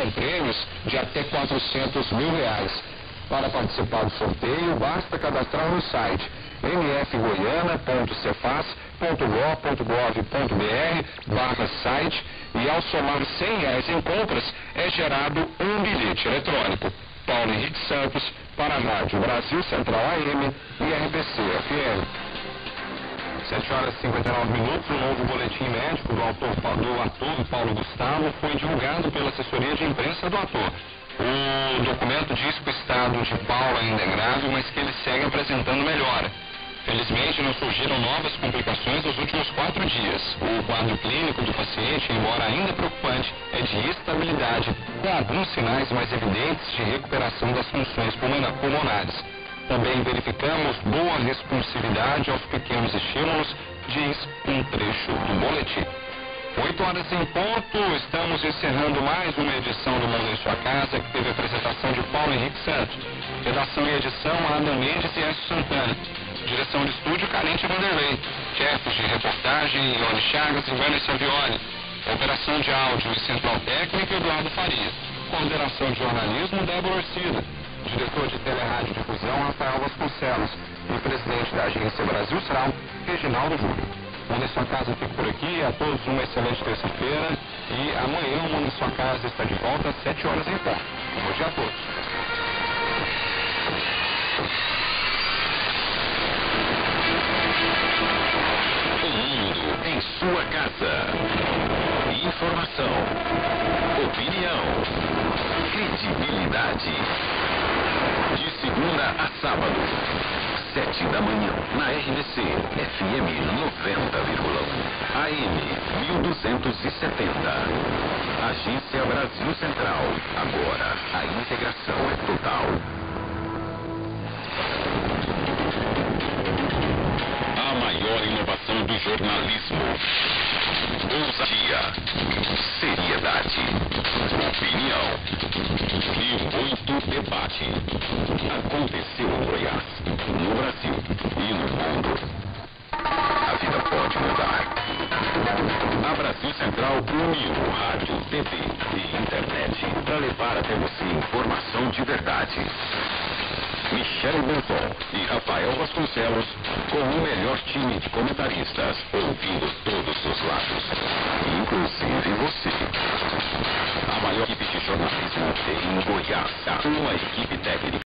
com prêmios de até 400 mil reais. Para participar do sorteio, basta cadastrar no site mfgoiana.cefaz.gov.br barra site e ao somar 100 reais em compras é gerado um bilhete eletrônico. Paulo Henrique Santos, para a Rádio Brasil Central AM e RBC FM. 7 horas e 59 minutos, um novo boletim médico do, autor, do ator Paulo Gustavo foi divulgado pela assessoria de imprensa do ator. O documento diz que o estado de Paulo ainda é grave, mas que ele segue apresentando melhora. Felizmente, não surgiram novas complicações nos últimos quatro dias. O quadro clínico do paciente, embora ainda preocupante, é de estabilidade, com alguns sinais mais evidentes de recuperação das funções pulmonares. Também verificamos boa responsividade aos pequenos estímulos, diz um trecho do boletim. 8 horas em ponto, estamos encerrando mais uma edição do Mundo em Sua Casa, que teve a apresentação de Paulo Henrique Santos. Redação e edição, Adam Mendes e Écio Santana. Direção de estúdio, Carente Vanderlei. Chefes de reportagem, Ione Chagas e Vanessa Violi. Operação de áudio e central técnica, Eduardo Faria. Coordenação de jornalismo, Débora Orcida. Diretor de Telerádio Rafael Vasconcelos. E presidente da Agência Brasil Sral, Reginaldo Júnior. Mundo em Sua Casa fica por aqui. A todos uma excelente terça-feira. E amanhã o Mundo em Sua Casa está de volta às 7 horas em ponto. Bom dia a todos. O sua casa. Informação, opinião, a sábado, sete da manhã, na RDC FM 90,1, AM 1270. Agência Brasil Central. Agora a integração é total. A maior inovação do jornalismo. Ousadia, seriedade, opinião e muito debate. Aconteceu em Goiás, no Brasil e no mundo. A vida pode mudar. A Brasil Central uniu rádio, TV e internet para levar até você informação de verdade. Michele Bonfon e Rafael Vasconcelos com o melhor time de comentaristas, ouvindo todos os lados, inclusive você. A maior equipe de jornalismo em Goiás, uma equipe técnica